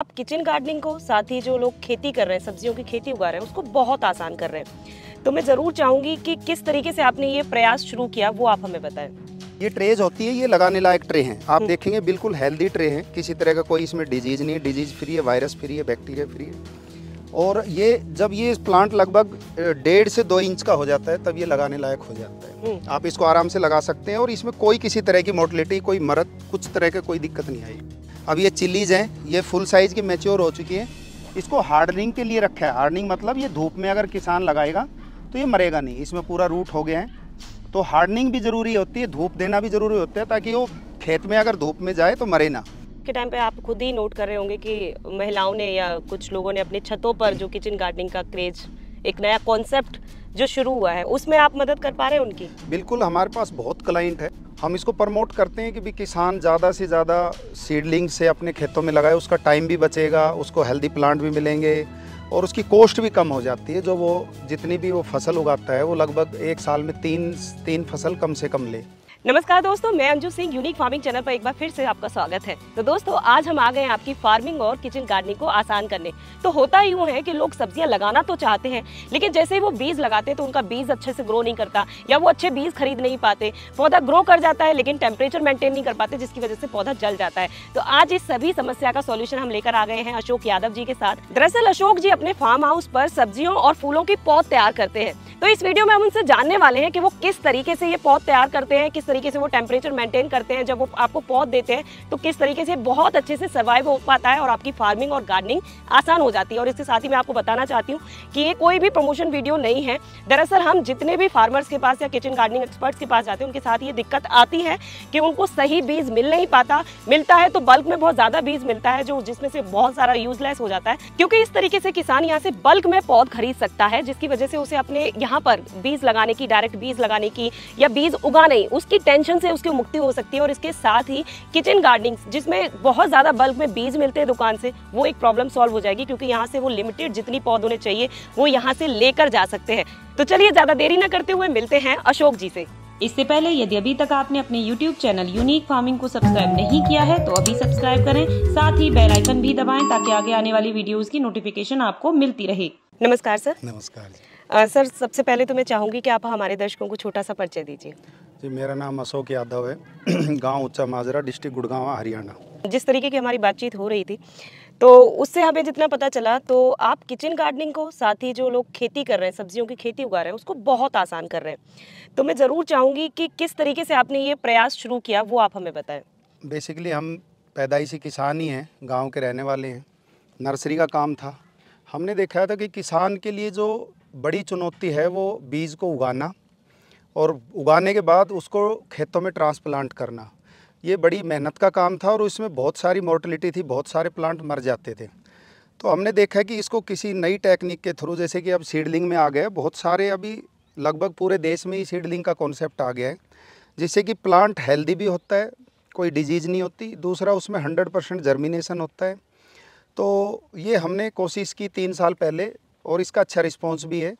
आप kitchen gardening को साथ ही जो लोग खेती कर रहे हैं सब्जियों की खेती उगा रहे हैं उसको बहुत आसान कर रहे हैं। तो मैं ज़रूर चाहूँगी कि किस तरीके से आपने ये प्रयास शुरू किया वो आप हमें बताएँ। ये ट्रेज होती है ये लगाने लायक ट्रे हैं। आप हम्म। देखेंगे बिल्कुल हेल्दी ट्रे हैं। किसी तरह का कोई इसमें डिज़ीज़ नहीं है। डिज़ीज़ फ्री है वायरस फ्री है बैक्टीरिया फ्री है। और ये जब ये प्लांट लगभग डेढ़ से दो इंच का हो जाता है तब ये लगाने लायक हो जाता है। हम्म, आप इसको आराम से लगा सकते हैं और इसमें कोई किसी तरह की मोटिलिटी कोई मरद कुछ तरह का कोई दिक्कत नहीं आई अब ये चिल्लीज हैं, ये फुल साइज़ की मेच्योर हो चुकी है। इसको हार्डनिंग के लिए रखा है। हार्डनिंग मतलब ये धूप में अगर किसान लगाएगा तो ये मरेगा नहीं। इसमें पूरा रूट हो गया है। तो हार्डनिंग भी ज़रूरी होती है, धूप देना भी ज़रूरी होता है, ताकि वो खेत में अगर धूप में जाए तो मरे ना। के टाइम पे आप खुद ही नोट कर रहे होंगे कि महिलाओं ने या कुछ लोगों ने अपनी छतों पर जो किचन गार्डनिंग का क्रेज एक नया कॉन्सेप्ट जो शुरू हुआ है, उसमें आप मदद कर पा रहे हैं उनकी? बिल्कुल, हमारे पास बहुत क्लाइंट है। हम इसको प्रमोट करते हैं कि भी किसान ज़्यादा से ज़्यादा सीडलिंग से अपने खेतों में लगाए, उसका टाइम भी बचेगा, उसको हेल्दी प्लांट भी मिलेंगे और उसकी कॉस्ट भी कम हो जाती है। जो वो जितनी भी वो फ़सल उगाता है, वो लगभग एक साल में तीन तीन फ़सल कम से कम ले। नमस्कार दोस्तों, मैं Anju Singh unique farming channel पर एक बार फिर से आपका स्वागत है। तो दोस्तों, आज हम आ गए हैं आपकी फ़ार्मिंग और किचन गार्डनिंग को आसान करने। तो होता यूँ है कि लोग सब्ज़ियाँ लगाना तो चाहते हैं, लेकिन जैसे ही वो बीज लगाते हैं तो उनका बीज अच्छे से ग्रो नहीं करता, या वो अच्छे बीज खरीद नहीं पाते। पौधा ग्रो कर जाता है, लेकिन टेम्परेचर मेंटेन नहीं कर पाते, जिसकी वजह से पौधा जल जाता है। तो आज इस सभी समस्या का सोल्यूशन हम लेकर आ गए हैं अशोक यादव जी के साथ। दरअसल अशोक जी अपने फार्म हाउस पर सब्जियों और फूलों की पौध तैयार करते हैं। तो इस वीडियो में हम उनसे जानने वाले हैं कि वो किस तरीके से ये पौध तैयार करते हैं, किस तरीके से वो टेम्परेचर मेंटेन करते हैं, जब वो आपको पौध देते हैं तो किस तरीके से बहुत अच्छे से सर्वाइव हो पाता है और आपकी फ़ार्मिंग और गार्डनिंग आसान हो जाती है। और इसके साथ ही मैं आपको बताना चाहती हूँ कि ये कोई भी प्रमोशन वीडियो नहीं है। दरअसल हम जितने भी फार्मर्स के पास या किचन गार्डनिंग एक्सपर्ट्स के पास जाते हैं, उनके साथ ये दिक्कत आती है कि उनको सही बीज मिल नहीं पाता। मिलता है तो बल्क में बहुत ज़्यादा बीज मिलता है, जो जिसमें से बहुत सारा यूजलेस हो जाता है। क्योंकि इस तरीके से किसान यहाँ से बल्क में पौध खरीद सकता है, जिसकी वजह से उसे अपने यहाँ पर बीज लगाने की डायरेक्ट बीज लगाने की या बीज उगाने, उसकी टेंशन से उसकी मुक्ति हो सकती है और इसके साथ ही किचन गार्डनिंग जिसमें बहुत ज़्यादा बल्क में बीज मिलते हैं दुकान से वो एक प्रॉब्लम सॉल्व हो जाएगी क्योंकि यहाँ से वो लिमिटेड जितनी पौध होने चाहिए वो यहाँ से लेकर जा सकते हैं। तो चलिए ज़्यादा देरी न करते हुए मिलते हैं अशोक जी से। इससे पहले यदि अभी तक आपने अपने YouTube चैनल यूनिक फ़ार्मिंग को सब्सक्राइब नहीं किया है तो अभी सब्सक्राइब करें साथ ही बेल आइकन भी दबाएँ ताकि आगे आने वाली वीडियोस की नोटिफिकेशन आपको मिलती रहे। नमस्कार सर। नमस्कार जी। अ, सर सबसे पहले तो मैं चाहूँगी कि आप हमारे दर्शकों को छोटा सा परिचय दीजिए। जी मेरा नाम अशोक यादव है। गाँव ऊँचा माजरा डिस्ट्रिक्ट गुड़गांव हरियाणा। जिस तरीके की हमारी बातचीत हो रही थी तो उससे हमें जितना पता चला तो आप किचन गार्डनिंग को साथ ही जो लोग खेती कर रहे हैं सब्जियों की खेती उगा रहे हैं उसको बहुत आसान कर रहे हैं। तो मैं ज़रूर चाहूँगी कि किस तरीके से आपने ये प्रयास शुरू किया वो आप हमें बताएँ। बेसिकली हम पैदाइशी किसान ही हैं गाँव के रहने वाले हैं। नर्सरी का काम था। हमने देखा था कि किसान के लिए जो बड़ी चुनौती है वो बीज को उगाना। और उगाने के बाद उसको खेतों में ट्रांसप्लांट करना। ये बड़ी मेहनत का काम था और इसमें बहुत सारी मोर्टलिटी थी, बहुत सारे प्लांट मर जाते थे। तो हमने देखा कि इसको किसी नई टेक्निक के थ्रू, जैसे कि अब सीडलिंग में आ गया बहुत सारे अभी लगभग पूरे देश में ही सीडलिंग का कॉन्सेप्ट आ गया है, जिससे कि प्लांट हेल्दी भी होता है, कोई डिज़ीज़ नहीं होती। दूसरा, उसमें हंड्रेड परसेंट जर्मिनेशन होता है। तो ये हमने कोशिश की तीन साल पहले और इसका अच्छा रिस्पॉन्स भी है।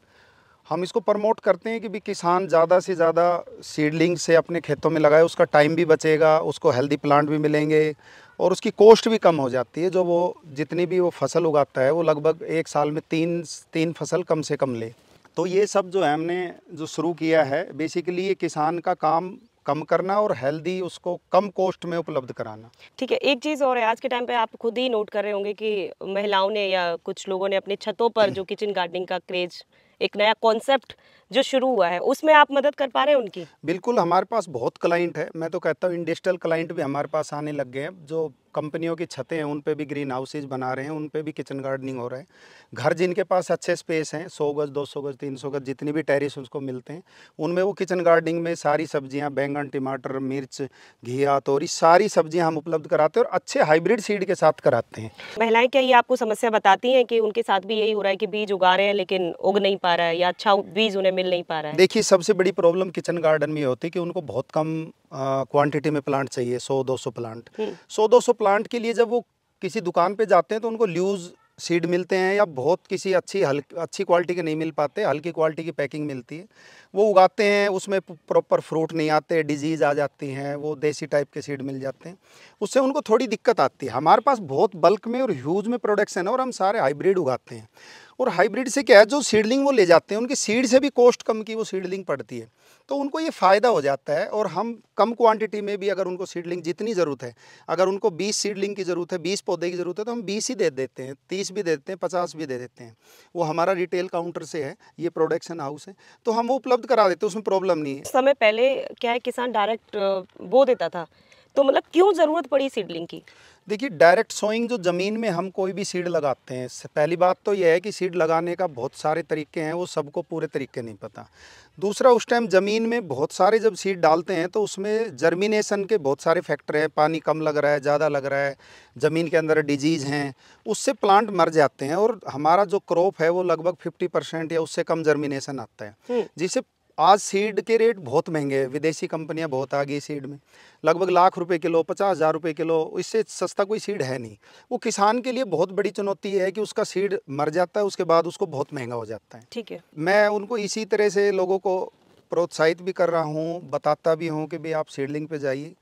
हम इसको प्रमोट करते हैं कि भी किसान ज़्यादा से ज़्यादा सीडलिंग से अपने खेतों में लगाए उसका टाइम भी बचेगा उसको हेल्दी प्लांट भी मिलेंगे और उसकी कॉस्ट भी कम हो जाती है। जो वो जितनी भी वो फ़सल उगाता है वो लगभग एक साल में तीन तीन फ़सल कम से कम ले। तो ये सब जो है हमने जो शुरू किया है बेसिकली ये किसान का काम कम करना और हेल्दी उसको कम कॉस्ट में उपलब्ध कराना। ठीक है एक चीज़ और है आज के टाइम पे आप खुद ही नोट कर रहे होंगे कि महिलाओं ने या कुछ लोगों ने अपनी छतों पर जो किचन गार्डनिंग का क्रेज एक नया कॉन्सेप्ट जो शुरू हुआ है उसमें आप मदद कर पा रहे हैं उनकी? बिल्कुल हमारे पास बहुत क्लाइंट है। मैं तो कहता हूँ इंडस्ट्रियल क्लाइंट भी हमारे पास आने लग गए हैं। जो कंपनियों की छतें हैं उन पे भी ग्रीन हाउसेज बना रहे हैं उन पे भी किचन गार्डनिंग हो रहा है। घर जिनके पास अच्छे स्पेस हैं सौ गज दो सौ गज तीन सौ गज जितनी भी टेरिस उसको मिलते हैं उनमें वो किचन गार्डनिंग में सारी सब्ज़ियाँ बैंगन टमाटर मिर्च घिया तोरी सारी सब्ज़ियाँ हम उपलब्ध कराते हैं और अच्छे हाइब्रिड सीड के साथ कराते हैं। महिलाएँ क्या ये आपको समस्या बताती हैं कि उनके साथ भी यही हो रहा है कि बीज उगा रहे हैं लेकिन उग नहीं पा रहा है या अच्छा बीज उन्हें मिल नहीं पा रहा है देखिए सबसे बड़ी प्रॉब्लम किचन गार्डन में होती है कि उनको बहुत कम क्वांटिटी में प्लांट चाहिए सौ दो सौ प्लांट हम्म। सौ दो सौ प्लांट के लिए जब वो किसी दुकान पे जाते हैं तो उनको ल्यूज सीड मिलते हैं या बहुत किसी अच्छी हल, अच्छी क्वालिटी के नहीं मिल पाते, हल्की क्वालिटी की पैकिंग मिलती है। वो उगाते हैं, उसमें प्रॉपर फ्रूट नहीं आते डिज़ीज़ आ जाती हैं, वो देसी टाइप के सीड मिल जाते हैं। उससे उनको थोड़ी दिक्कत आती है। हमारे पास बहुत बल्क में और ह्यूज में प्रोडक्शन है और हम सारे हाइब्रिड उगाते हैं। और हाइब्रिड से क्या है, जो सीडलिंग वो ले जाते हैं, उनकी सीड से भी कॉस्ट कम की वो सीडलिंग पड़ती है। तो उनको ये फ़ायदा हो जाता है और हम कम क्वांटिटी में भी अगर उनको सीडलिंग जितनी ज़रूरत है, अगर उनको 20 सीडलिंग की ज़रूरत है 20 पौधे की ज़रूरत है तो हम 20 ही दे देते हैं 30 भी दे देते हैं 50 भी दे देते हैं। वो हमारा रिटेल काउंटर से है, ये प्रोडक्शन हाउस है तो हम वो उपलब्ध करा देते हैं, उसमें प्रॉब्लम नहीं है। समय पहले क्या है, किसान डायरेक्ट वो देता था तो मतलब क्यों ज़रूरत पड़ी सीडलिंग की? देखिए डायरेक्ट सोइंग जो ज़मीन में हम कोई भी सीड लगाते हैं पहली बात तो यह है कि सीड लगाने का बहुत सारे तरीके हैं वो सबको पूरे तरीके नहीं पता। दूसरा उस टाइम ज़मीन में बहुत सारे जब सीड डालते हैं तो उसमें जर्मिनेशन के बहुत सारे फैक्टर हैं पानी कम लग रहा है ज़्यादा लग रहा है ज़मीन के अंदर डिज़ीज़ हैं उससे प्लांट मर जाते हैं और हमारा जो क्रॉप है वो लगभग फिफ्टी परसेंट या उससे कम जर्मिनेशन आता है। हम्म। जिससे आज सीड के रेट बहुत महँगे हैं। विदेशी कंपनियाँ बहुत आ गई सीड में। लगभग लाख रुपए किलो पचास हज़ार रुपये किलो इससे सस्ता कोई सीड है नहीं। वो किसान के लिए बहुत बड़ी चुनौती है कि उसका सीड मर जाता है उसके बाद उसको बहुत महँगा हो जाता है। ठीक है। मैं उनको इसी तरह से लोगों को प्रोत्साहित भी कर रहा हूँ बताता भी हूँ कि भाई आप सीडलिंग पे जाइए।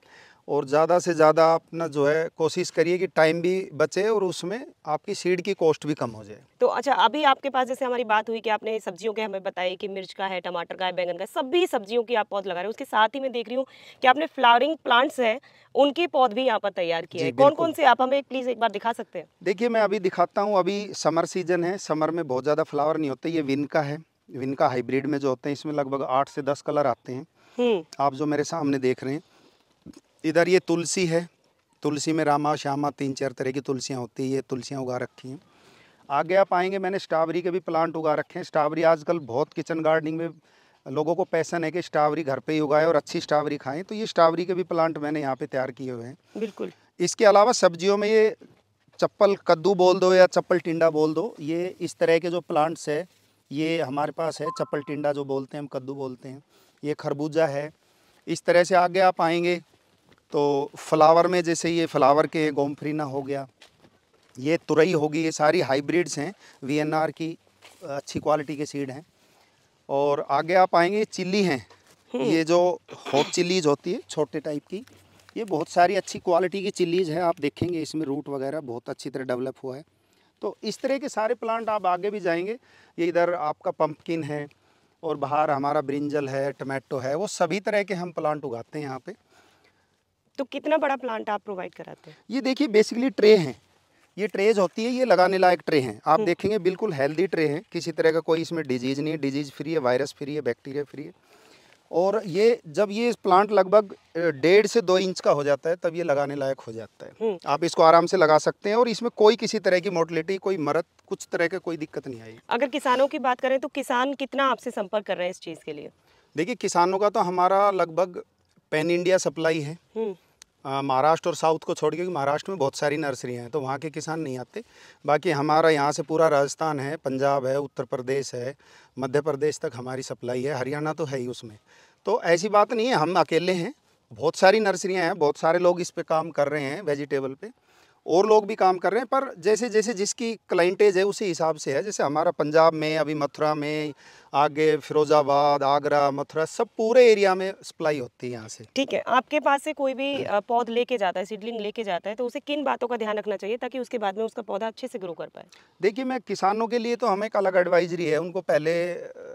और ज़्यादा से ज़्यादा अपना जो है कोशिश करिए कि टाइम भी बचे और उसमें आपकी सीड की कॉस्ट भी कम हो जाए। तो अच्छा अभी आपके पास जैसे हमारी बात हुई कि आपने सब्जियों के हमें बताई कि मिर्च का है टमाटर का है बैंगन का सभी सब्जियों की आप पौध लगा रहे हो। उसके साथ ही मैं देख रही हूँ कि आपने फ्लावरिंग प्लांट्स हैं उनके पौध भी यहाँ पर तैयार किए हैं। कौन कौन से आप हमें प्लीज़ एक बार दिखा सकते हैं? देखिए मैं अभी दिखाता हूँ अभी समर सीज़न है समर में बहुत ज़्यादा फ्लावर नहीं होते ये विन का है। विन का हाइब्रिड में जो होते हैं इसमें लगभग आठ से दस कलर आते हैं। हम्म। आप जो मेरे सामने देख रहे हैं इधर ये तुलसी है। तुलसी में रामा श्यामा तीन चार तरह की तुलसियाँ होती है ये तुलसियाँ उगा रखी हैं। आगे आप आएँगे मैंने स्ट्रॉबेरी के भी प्लांट उगा रखे हैं। स्ट्रॉबेरी आजकल बहुत किचन गार्डनिंग में लोगों को पैसन है कि स्ट्रॉबेरी घर पे ही उगाए और अच्छी स्ट्रॉबेरी खाएँ। तो ये स्ट्रॉबेरी के भी प्लांट मैंने यहाँ पे तैयार किए हुए हैं। बिल्कुल। इसके अलावा सब्जियों में ये चप्पल कद्दू बोल दो या चप्पल टिंडा बोल दो ये इस तरह के जो प्लांट्स है ये हमारे पास है। चप्पल टिंडा जो बोलते हैं हम कद्दू बोलते हैं। ये खरबूजा है। इस तरह से आगे आप आएँगे तो फ्लावर में जैसे ये फ्लावर के गोमफ्रीना हो गया ये तुरई होगी ये सारी हाइब्रिड्स हैं वीएनआर की अच्छी क्वालिटी के सीड हैं। और आगे आप आएँगे चिल्ली हैं। ये जो हॉट चिल्लीज होती है छोटे टाइप की ये बहुत सारी अच्छी क्वालिटी की चिल्लीज है आप देखेंगे इसमें रूट वगैरह बहुत अच्छी तरह डेवलप हुआ है। तो इस तरह के सारे प्लांट आप आगे भी जाएँगे ये इधर आपका पंपकिन है और बाहर हमारा ब्रिंजल है टमाटो है वो सभी तरह के हम प्लांट उगाते हैं यहाँ पे। तो कितना बड़ा प्लांट आप प्रोवाइड कराते हैं? ये देखिए बेसिकली ट्रे हैं। ये ट्रेज होती है ये लगाने लायक ट्रे हैं। आप देखेंगे बिल्कुल हेल्दी ट्रे हैं। किसी तरह का कोई इसमें डिज़ीज़ नहीं है। डिज़ीज़ फ्री है वायरस फ्री है बैक्टीरिया फ्री है। और ये जब ये प्लांट लगभग डेढ़ से दो इंच का हो जाता है तब ये लगाने लायक हो जाता है। हम्म। आप इसको आराम से लगा सकते हैं और इसमें कोई किसी तरह की मोटिलिटी कोई मरद कुछ तरह का कोई दिक्कत नहीं आएगी। अगर किसानों की बात करें तो किसान कितना आपसे संपर्क कर रहे हैं इस चीज़ के लिए? देखिए किसानों का तो हमारा लगभग पैन इंडिया सप्लाई है। हम्म। महाराष्ट्र और साउथ को छोड़ के महाराष्ट्र में बहुत सारी नर्सरियाँ हैं तो वहाँ के किसान नहीं आते। बाकी हमारा यहाँ से पूरा राजस्थान है, पंजाब है, उत्तर प्रदेश है, मध्य प्रदेश तक हमारी सप्लाई है, हरियाणा तो है ही उसमें। तो ऐसी बात नहीं है, हम अकेले हैं, बहुत सारी नर्सरियाँ हैं, बहुत सारे लोग इस पर काम कर रहे हैं, वेजिटेबल पे। और लोग भी काम कर रहे हैं पर जैसे जैसे जिसकी क्लाइंटेज है उसी हिसाब से है। जैसे हमारा पंजाब में अभी मथुरा में आगे फिरोज़ाबाद आगरा मथुरा सब पूरे एरिया में सप्लाई होती है यहाँ से। ठीक है आपके पास से कोई भी पौध लेके जाता है सीडलिंग लेके जाता है तो उसे किन बातों का ध्यान रखना चाहिए ताकि उसके बाद में उसका पौधा अच्छे से ग्रो कर पाए? देखिए मैं किसानों के लिए तो हमें एक अलग एडवाइजरी है। उनको पहले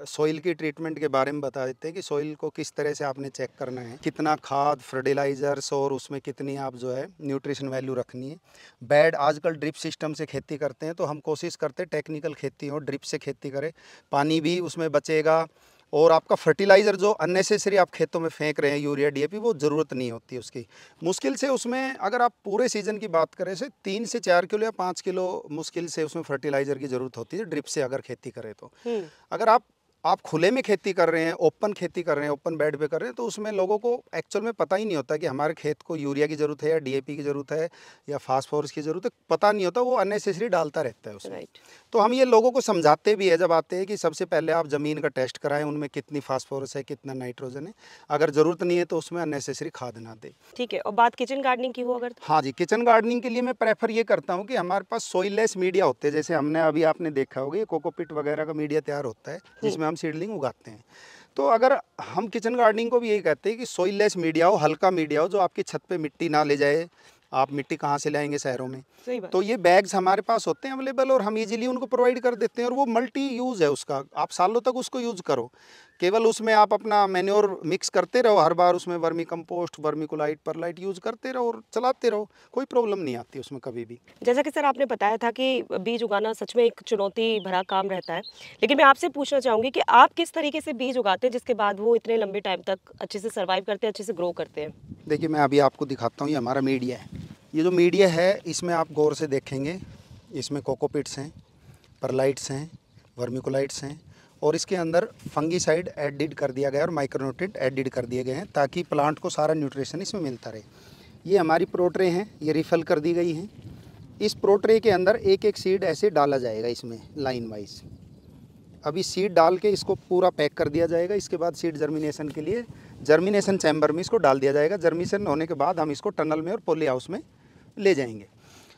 सॉइल की ट्रीटमेंट के बारे में बता देते हैं कि सॉइल को किस तरह से आपने चेक करना है। कितना खाद फर्टिलाइजर्स और उसमें कितनी आप जो है न्यूट्रिशन वैल्यू रखनी है। बेड आजकल ड्रिप सिस्टम से खेती करते हैं तो हम कोशिश करते हैं टेक्निकल खेती हो ड्रिप से खेती करें। पानी भी उसमें बचेगा और आपका फर्टिलाइज़र जो अननेसेसरी आप खेतों में फेंक रहे हैं यूरिया डीएपी वो ज़रूरत नहीं होती उसकी। मुश्किल से उसमें अगर आप पूरे सीज़न की बात करें से तीन से चार किलो या पाँच किलो मुश्किल से उसमें फर्टिलाइज़र की ज़रूरत होती है ड्रिप से अगर खेती करें तो। अगर आप आप खुले में खेती कर रहे हैं ओपन खेती कर रहे हैं ओपन बेड पे कर रहे हैं तो उसमें लोगों को एक्चुअल में पता ही नहीं होता कि हमारे खेत को यूरिया की ज़रूरत है या डीएपी की ज़रूरत है या फास्फोरस की ज़रूरत है पता नहीं होता वो अननेसेसरी डालता रहता है उसमें। राइट तो हम ये लोगों को समझाते भी है जब आते हैं कि सबसे पहले आप ज़मीन का टेस्ट कराएँ उनमें कितनी फास्फोरस है कितना नाइट्रोजन है अगर ज़रूरत नहीं है तो उसमें अननेसेसरी खाद ना दें। ठीक है और बात किचन गार्डनिंग की हो अगर? हाँ जी किचन गार्डनिंग के लिए मैं प्रेफर ये करता हूँ कि हमारे पास सोइलेस मीडिया होते हैं जैसे हमने अभी आपने देखा होगा ये कोकोपिट वगैरह का मीडिया तैयार होता है जिसमें हम सीडलिंग उगाते हैं। तो अगर हम किचन गार्डनिंग को भी यही कहते हैं कि सोइलेस मीडिया हो हल्का मीडिया हो जो आपकी छत पे मिट्टी ना ले जाए आप मिट्टी कहाँ से लाएँगे शहरों में? तो ये बैग्स हमारे पास होते हैं अवेलेबल और हम इजीली उनको प्रोवाइड कर देते हैं और वो मल्टी यूज़ है उसका। आप सालों तक उसको यूज़ करो। केवल उसमें आप अपना मैन्योर मिक्स करते रहो हर बार उसमें vermicompost vermiculite perlite use करते रहो और चलाते रहो कोई प्रॉब्लम नहीं आती उसमें कभी भी। जैसा कि सर आपने बताया था कि बीज उगाना सच में एक चुनौती भरा काम रहता है लेकिन मैं आपसे पूछना चाहूँगी कि आप किस तरीके से बीज उगाते हैं जिसके बाद वो इतने लंबे टाइम तक अच्छे से सर्वाइव करते हैं अच्छे से ग्रो करते हैं? देखिए मैं अभी आपको दिखाता हूँ ये हमारा मीडिया है। ये जो मीडिया है इसमें आप गौर से देखेंगे इसमें कोकोपिट्स हैं परलाइट्स हैं वर्मिकोलाइट्स हैं और इसके अंदर फंगीसाइड एडिड कर दिया गया और माइक्रोन्यूट्रिएंट एडिड कर दिए गए हैं ताकि प्लांट को सारा न्यूट्रिशन इसमें मिलता रहे। ये हमारी प्रोट्रे हैं, ये रिफल कर दी गई हैं। इस प्रोट्रे के अंदर एक एक सीड ऐसे डाला जाएगा इसमें, लाइन वाइज। अभी सीड डाल के इसको पूरा पैक कर दिया जाएगा। इसके बाद सीड जर्मिनेशन के लिए जर्मिनेशन चैम्बर में इसको डाल दिया जाएगा। जर्मिनेशन होने के बाद हम इसको टनल में और पोली हाउस में ले जाएँगे।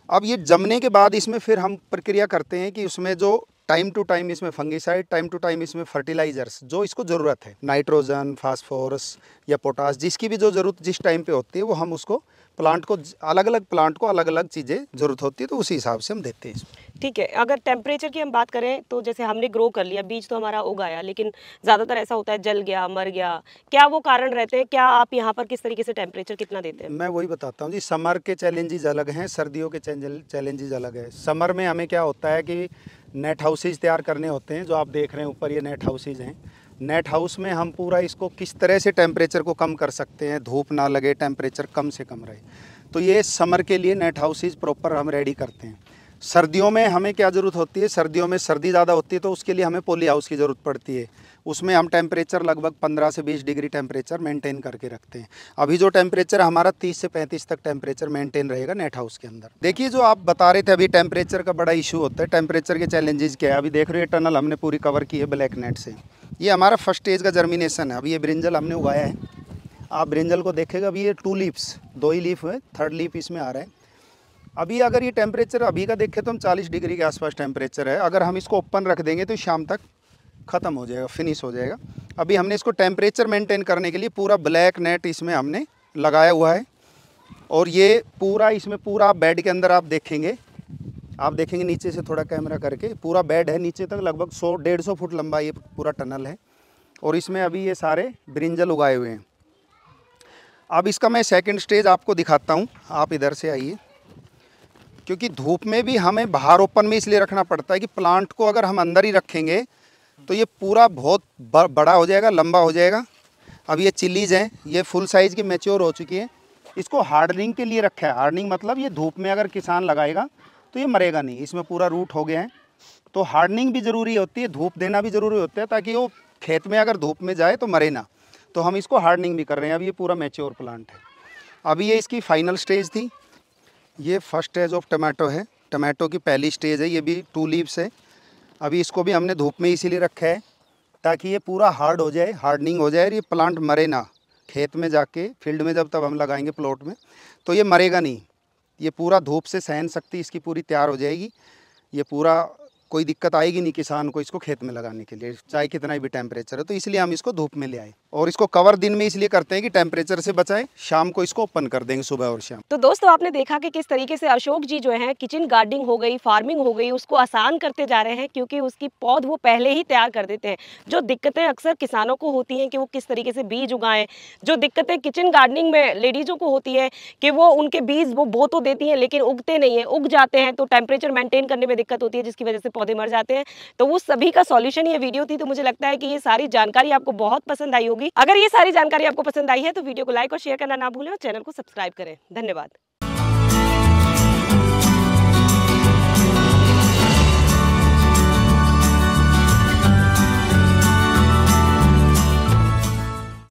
अब ये जमने के बाद इसमें फिर हम प्रक्रिया करते हैं कि उसमें जो टाइम टू टाइम इसमें फंगिसाइड, टाइम टू टाइम इसमें फर्टिलाइजर्स, जो इसको ज़रूरत है, नाइट्रोजन, फास्फोरस या पोटास, जिसकी भी जो ज़रूरत, जिस टाइम पे होती है, वो हम उसको प्लांट को अलग अलग प्लांट को अलग अलग चीज़ें ज़रूरत होती है तो उसी हिसाब से हम देते हैं ठीक है अगर टेम्परेचर की हम बात करें तो जैसे हमने ग्रो कर लिया बीज तो हमारा उगाया लेकिन ज़्यादातर ऐसा होता है जल गया मर गया क्या वो कारण रहते हैं? क्या आप यहाँ पर किस तरीके से टेम्परेचर कितना देते हैं? मैं वही बताता हूँ जी समर के चैलेंजेज अलग हैं सर्दियों के चैलेंजेज अलग है। समर में हमें क्या होता है कि नेट हाउसेज तैयार करने होते हैं जो आप देख रहे हैं ऊपर ये नेट हाउसेज हैं। नेट हाउस में हम पूरा इसको किस तरह से टेम्परेचर को कम कर सकते हैं? धूप ना लगे टेम्परेचर कम से कम रहे। तो ये समर के लिए नेट हाउसेज प्रॉपर हम रेडी करते हैं। सर्दियों में हमें क्या ज़रूरत होती है? सर्दियों में सर्दी ज़्यादा होती है तो उसके लिए हमें पोली हाउस की ज़रूरत पड़ती है। उसमें हम टेम्परेचर लगभग 15 से 20 डिग्री टेम्परेचर मेंटेन करके रखते हैं। अभी जो टेम्परेचर हमारा 30 से 35 तक टेम्परेचर मेंटेन रहेगा नेट हाउस के अंदर। देखिए जो आप बता रहे थे अभी टेम्परेचर का बड़ा इशू होता है टेम्परेचर के चैलेंजेस क्या है? अभी देख रहे हो टनल हमने पूरी कवर की है ब्लैक नेट से। ये हमारा फ़र्स्ट स्टेज का जर्मिनेशन है। अभी ये ब्रिंजल हमने उगाया है। आप ब्रिंजल को देखेगा, अभी ये टू लीव्स दो ही लीफ है थर्ड लीफ इसमें आ रहा है। अभी अगर ये टेम्परेचर अभी का देखें तो हम 40 डिग्री के आसपास टेम्परेचर है। अगर हम इसको ओपन रख देंगे तो शाम तक ख़त्म हो जाएगा फिनिश हो जाएगा। अभी हमने इसको टेम्परेचर मेंटेन करने के लिए पूरा ब्लैक नेट इसमें हमने लगाया हुआ है। और ये पूरा, इसमें पूरा बेड के अंदर आप देखेंगे आप देखेंगे नीचे से थोड़ा कैमरा करके, पूरा बेड है, नीचे तक लगभग सौ, डेढ़ सौ फुट लंबा ये पूरा टनल है। और इसमें अभी ये सारे ब्रिंजल उगाए हुए हैं। अब इसका मैं सेकंड स्टेज आपको दिखाता हूँ। आप इधर से आइए। क्योंकि धूप में भी हमें बाहर ओपन में इसलिए रखना पड़ता है कि प्लांट को अगर हम अंदर ही रखेंगे तो ये पूरा बहुत बड़ा हो जाएगा, लंबा हो जाएगा। अब ये चिल्लीज़ हैं, ये फुल साइज़ की मेच्योर हो चुकी है। इसको हार्डनिंग के लिए रखा है। हार्डनिंग मतलब ये धूप में अगर किसान लगाएगा तो ये मरेगा नहीं। इसमें पूरा रूट हो गया है। तो हार्डनिंग भी ज़रूरी होती है, धूप देना भी ज़रूरी होता है, ताकि वो खेत में अगर धूप में जाए तो मरे ना। तो हम इसको हार्डनिंग भी कर रहे हैं। अब ये पूरा मेच्योर प्लांट है। अभी ये इसकी फाइनल स्टेज थी। ये फ़र्स्ट स्टेज ऑफ़ टमाटो है। टमाटो की पहली स्टेज है। ये भी टू लीव्स है। अभी इसको भी हमने धूप में इसीलिए रखा है ताकि ये पूरा हार्ड हो जाए, हार्डनिंग हो जाए और ये प्लांट मरे ना, खेत में जाके, फ़ील्ड में जब, तब हम लगाएँगे प्लॉट में। तो ये मरेगा नहीं। ये पूरा धूप से सहन शक्ति इसकी पूरी तैयार हो जाएगी। ये पूरा कोई दिक्कत आएगी नहीं किसान को इसको खेत में लगाने के लिए, चाहे कितना भी टेम्परेचर हो। तो इसलिए हम इसको धूप में ले आए। और इसको कवर दिन में इसलिए करते हैं कि टेम्परेचर से बचाएँ, शाम को इसको ओपन कर देंगे सुबह और शाम। तो दोस्तों, आपने देखा कि किस तरीके से अशोक जी जो है किचन गार्डनिंग हो गई फ़ार्मिंग हो गई, उसको आसान करते जा रहे हैं क्योंकि उसकी पौध वो पहले ही तैयार कर देते हैं। जो दिक्कतें अक्सर किसानों को होती हैं कि वो किस तरीके से बीज उगाएँ, जो दिक्कतें किचन गार्डनिंग में लेडीज़ों को होती है कि वो उनके बीज वो बो तो देती हैं लेकिन उगते नहीं है, उग जाते हैं तो टेम्परेचर मेंटेन करने में दिक्कत होती है जिसकी वजह से पौधे मर जाते हैं। तो वो सभी का सॉल्यूशन ये वीडियो थी तो मुझे लगता है कि ये सारी जानकारी आपको बहुत पसंद आई होगी। अगर ये सारी जानकारी आपको पसंद आई है तो वीडियो को लाइक और शेयर करना ना भूलें और चैनल को सब्सक्राइब करें। धन्यवाद।